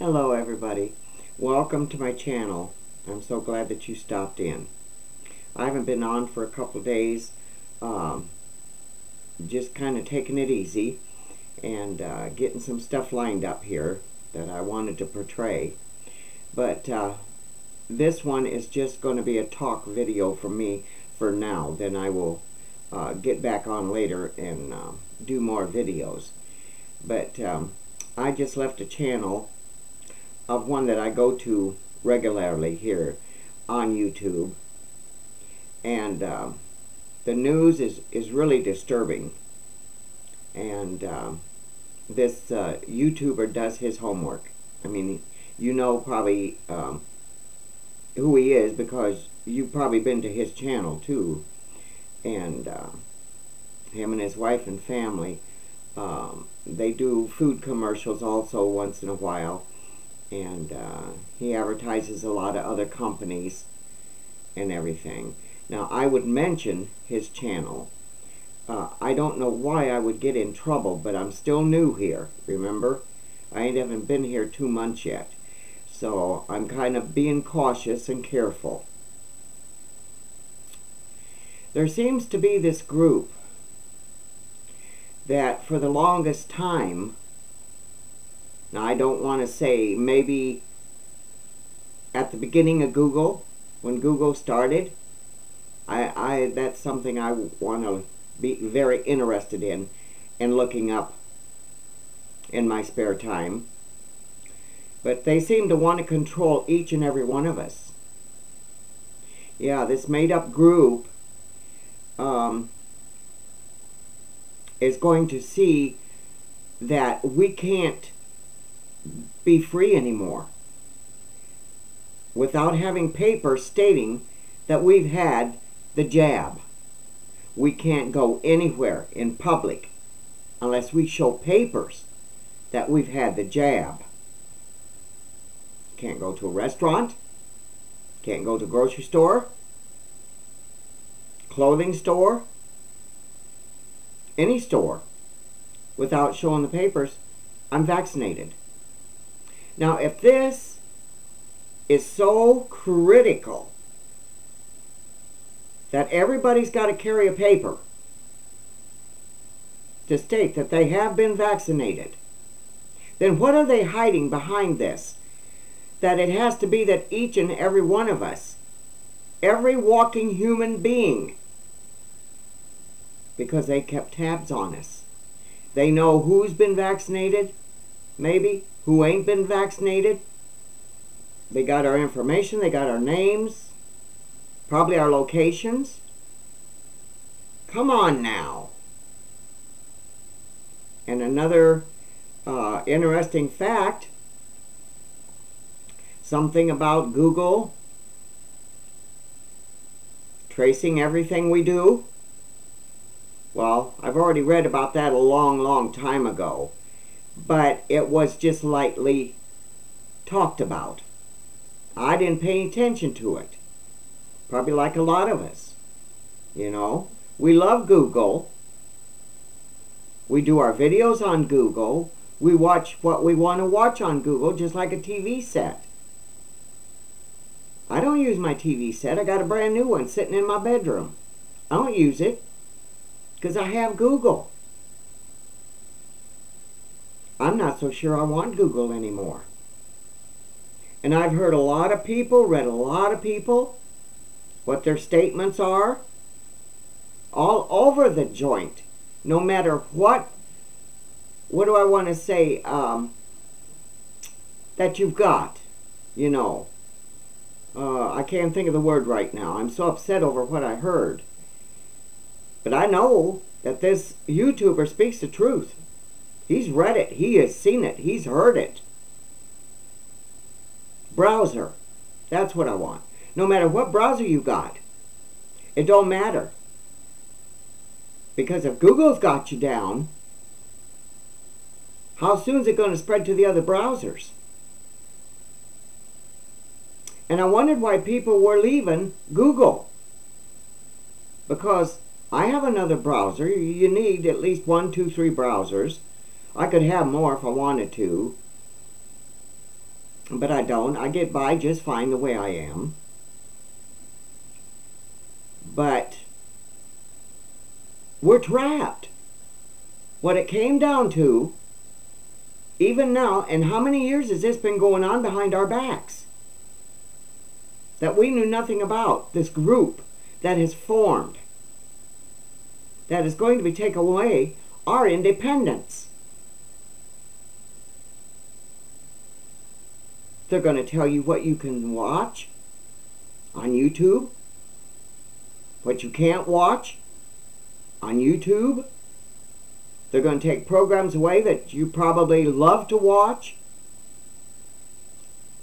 Hello everybody. Welcome to my channel. I'm so glad that you stopped in. I haven't been on for a couple days. Um, just kind of taking it easy and uh, getting some stuff lined up here that I wanted to portray. But uh, this one is just going to be a talk video for me for now. Then I will uh, get back on later and uh, do more videos. But um, I just left a channel of one that I go to regularly here on YouTube. And uh, the news is, is really disturbing. And uh, this uh, YouTuber does his homework. I mean, you know probably um, who he is because you've probably been to his channel too. And uh, him and his wife and family, um, they do food commercials also once in a while and uh, he advertises a lot of other companies and everything. Now, I would mention his channel. Uh, I don't know why I would get in trouble, but I'm still new here, remember? I ain't haven't been here two months yet. So I'm kind of being cautious and careful. There seems to be this group that for the longest time now, I don't want to say maybe at the beginning of Google, when Google started, I, I that's something I want to be very interested in and looking up in my spare time. But they seem to want to control each and every one of us. Yeah, this made-up group um, is going to see that we can't be free anymore without having paper stating that we've had the jab. We can't go anywhere in public unless we show papers that we've had the jab. Can't go to a restaurant. Can't go to a grocery store. Clothing store. Any store without showing the papers. I'm vaccinated. Now, if this is so critical that everybody's got to carry a paper to state that they have been vaccinated, then what are they hiding behind this? That it has to be that each and every one of us, every walking human being, because they kept tabs on us. They know who's been vaccinated, maybe, who ain't been vaccinated. They got our information, they got our names, probably our locations. Come on now. And another uh, interesting fact, something about Google tracing everything we do. Well, I've already read about that a long, long time ago but it was just lightly talked about. I didn't pay attention to it. Probably like a lot of us. You know, we love Google. We do our videos on Google. We watch what we want to watch on Google just like a TV set. I don't use my TV set. I got a brand new one sitting in my bedroom. I don't use it because I have Google. I'm not so sure I want Google anymore. And I've heard a lot of people, read a lot of people, what their statements are, all over the joint, no matter what, what do I want to say, um, that you've got, you know. Uh, I can't think of the word right now. I'm so upset over what I heard. But I know that this YouTuber speaks the truth. He's read it. He has seen it. He's heard it. Browser. That's what I want. No matter what browser you got. It don't matter. Because if Google's got you down, how soon is it going to spread to the other browsers? And I wondered why people were leaving Google. Because I have another browser. You need at least one, two, three browsers. I could have more if I wanted to. But I don't. I get by just fine the way I am. But we're trapped. What it came down to, even now, and how many years has this been going on behind our backs? That we knew nothing about. This group that has formed. That is going to be take away our independence. They're going to tell you what you can watch on YouTube, what you can't watch on YouTube. They're going to take programs away that you probably love to watch.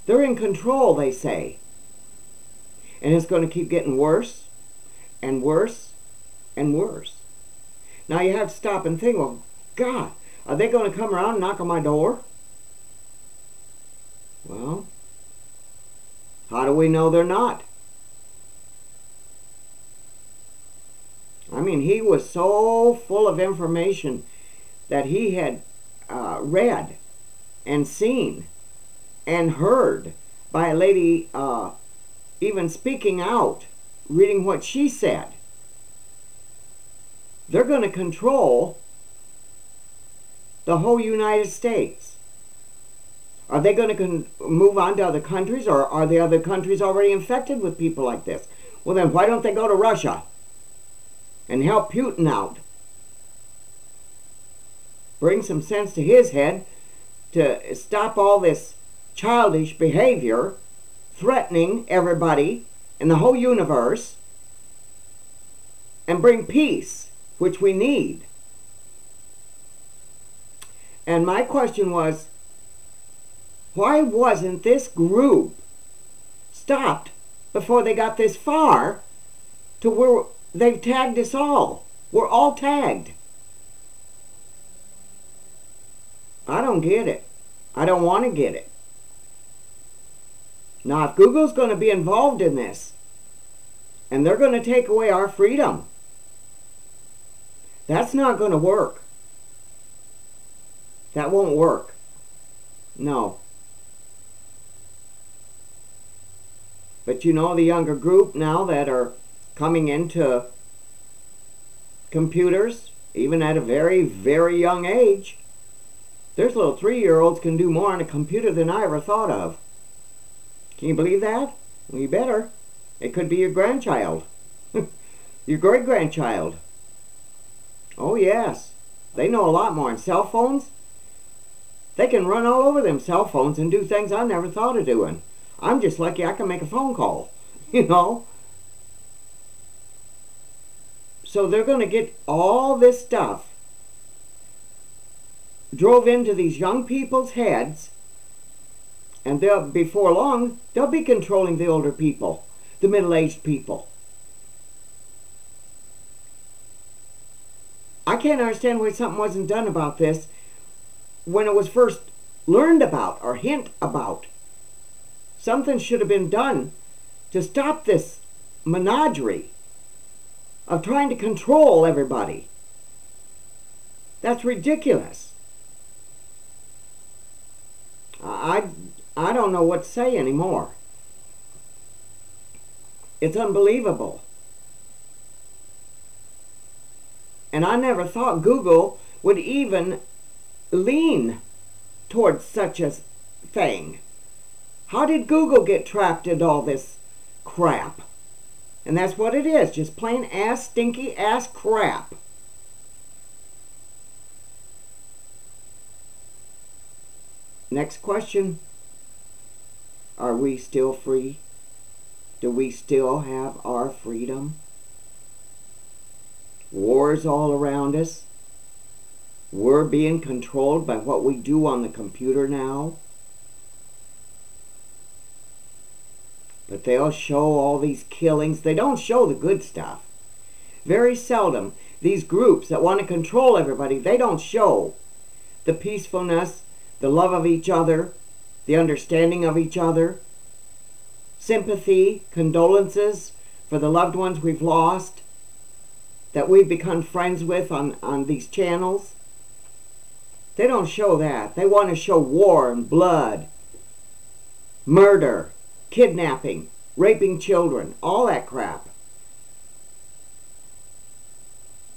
They're in control, they say. And it's going to keep getting worse and worse and worse. Now you have to stop and think, well, God, are they going to come around and knock on my door? Well, how do we know they're not? I mean, he was so full of information that he had uh, read and seen and heard by a lady uh, even speaking out, reading what she said. They're going to control the whole United States. Are they going to move on to other countries, or are the other countries already infected with people like this? Well, then why don't they go to Russia and help Putin out? Bring some sense to his head to stop all this childish behavior, threatening everybody in the whole universe, and bring peace, which we need. And my question was, why wasn't this group stopped before they got this far to where they've tagged us all? We're all tagged. I don't get it. I don't want to get it. Now, if Google's going to be involved in this, and they're going to take away our freedom, that's not going to work. That won't work. No. But you know the younger group now that are coming into computers, even at a very, very young age. There's little three-year-olds can do more on a computer than I ever thought of. Can you believe that? Well, you better. It could be your grandchild. your great-grandchild. Oh, yes. They know a lot more. on cell phones, they can run all over them cell phones and do things I never thought of doing. I'm just lucky I can make a phone call, you know. So they're going to get all this stuff drove into these young people's heads, and they'll, before long, they'll be controlling the older people, the middle-aged people. I can't understand why something wasn't done about this when it was first learned about or hint about. Something should have been done to stop this menagerie of trying to control everybody. That's ridiculous. I, I don't know what to say anymore. It's unbelievable. And I never thought Google would even lean towards such a thing. How did Google get trapped in all this crap? And that's what it is, just plain ass, stinky ass crap. Next question. Are we still free? Do we still have our freedom? Wars all around us. We're being controlled by what we do on the computer now. But they'll show all these killings. They don't show the good stuff. Very seldom. These groups that want to control everybody, they don't show the peacefulness, the love of each other, the understanding of each other, sympathy, condolences for the loved ones we've lost, that we've become friends with on, on these channels. They don't show that. They want to show war and blood murder, kidnapping, raping children, all that crap.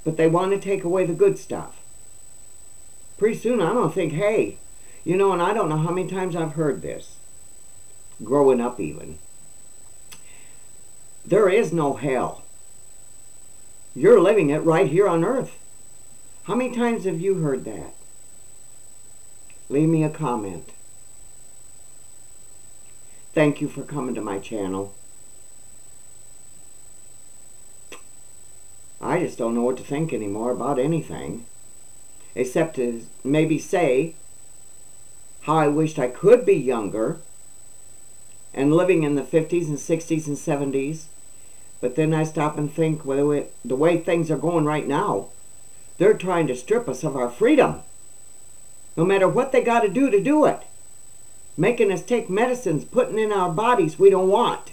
But they want to take away the good stuff. Pretty soon I'm going to think, hey, you know, and I don't know how many times I've heard this, growing up even. There is no hell. You're living it right here on earth. How many times have you heard that? Leave me a comment. Thank you for coming to my channel. I just don't know what to think anymore about anything. Except to maybe say how I wished I could be younger and living in the 50s and 60s and 70s. But then I stop and think, well, the way things are going right now, they're trying to strip us of our freedom. No matter what they got to do to do it. Making us take medicines, putting in our bodies we don't want.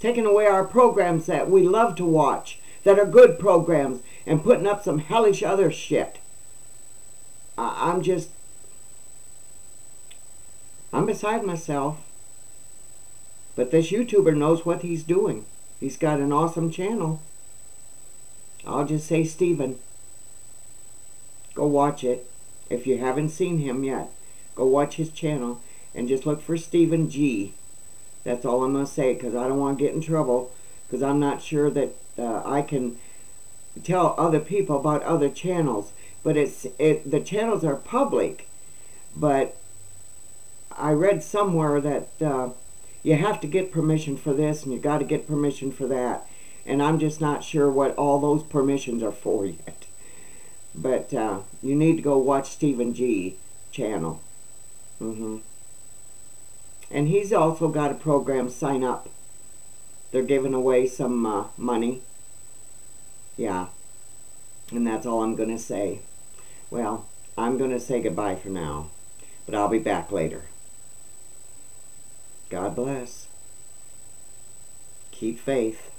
Taking away our programs that we love to watch, that are good programs, and putting up some hellish other shit. I I'm just... I'm beside myself. But this YouTuber knows what he's doing. He's got an awesome channel. I'll just say Stephen. Go watch it. If you haven't seen him yet, go watch his channel and just look for Stephen G. That's all I'm going to say because I don't want to get in trouble because I'm not sure that uh, I can tell other people about other channels. But it's it the channels are public, but I read somewhere that uh, you have to get permission for this and you got to get permission for that and I'm just not sure what all those permissions are for yet. But uh, you need to go watch Stephen G. channel. Mm-hmm. And he's also got a program, Sign Up. They're giving away some uh, money. Yeah. And that's all I'm going to say. Well, I'm going to say goodbye for now. But I'll be back later. God bless. Keep faith.